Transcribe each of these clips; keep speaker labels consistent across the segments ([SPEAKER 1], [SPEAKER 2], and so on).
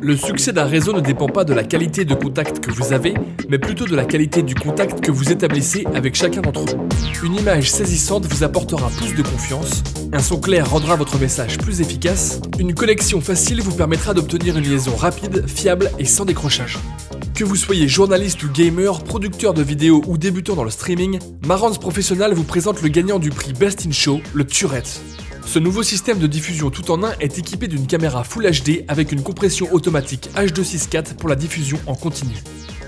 [SPEAKER 1] Le succès d'un réseau ne dépend pas de la qualité de contact que vous avez, mais plutôt de la qualité du contact que vous établissez avec chacun d'entre eux. Une image saisissante vous apportera plus de confiance, un son clair rendra votre message plus efficace, une connexion facile vous permettra d'obtenir une liaison rapide, fiable et sans décrochage. Que vous soyez journaliste ou gamer, producteur de vidéos ou débutant dans le streaming, Marantz Professional vous présente le gagnant du prix Best in Show, le Turette. Ce nouveau système de diffusion tout en un est équipé d'une caméra Full HD avec une compression automatique H264 pour la diffusion en continu.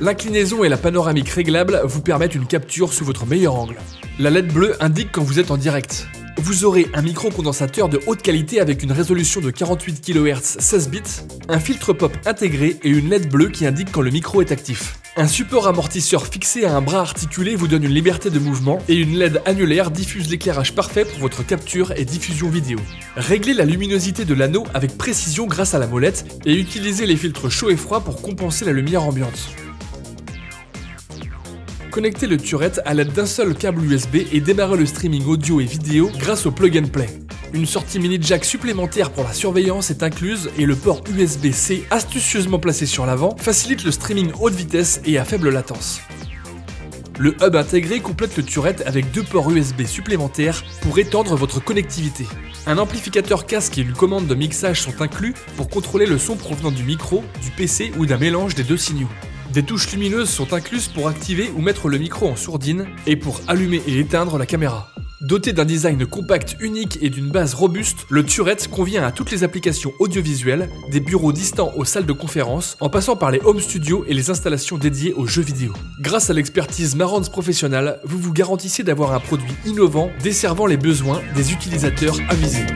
[SPEAKER 1] L'inclinaison et la panoramique réglable vous permettent une capture sous votre meilleur angle. La LED bleue indique quand vous êtes en direct. Vous aurez un micro-condensateur de haute qualité avec une résolution de 48 kHz 16 bits, un filtre pop intégré et une LED bleue qui indique quand le micro est actif. Un support amortisseur fixé à un bras articulé vous donne une liberté de mouvement et une LED annulaire diffuse l'éclairage parfait pour votre capture et diffusion vidéo. Réglez la luminosité de l'anneau avec précision grâce à la molette et utilisez les filtres chaud et froid pour compenser la lumière ambiante. Connectez le turret à l'aide d'un seul câble USB et démarrez le streaming audio et vidéo grâce au plug and play. Une sortie mini jack supplémentaire pour la surveillance est incluse et le port USB-C astucieusement placé sur l'avant facilite le streaming haute vitesse et à faible latence. Le hub intégré complète le turret avec deux ports USB supplémentaires pour étendre votre connectivité. Un amplificateur casque et une commande de mixage sont inclus pour contrôler le son provenant du micro, du PC ou d'un mélange des deux signaux. Des touches lumineuses sont incluses pour activer ou mettre le micro en sourdine et pour allumer et éteindre la caméra. Doté d'un design compact unique et d'une base robuste, le Turret convient à toutes les applications audiovisuelles, des bureaux distants aux salles de conférence, en passant par les home studios et les installations dédiées aux jeux vidéo. Grâce à l'expertise Marantz Professional, vous vous garantissez d'avoir un produit innovant desservant les besoins des utilisateurs avisés.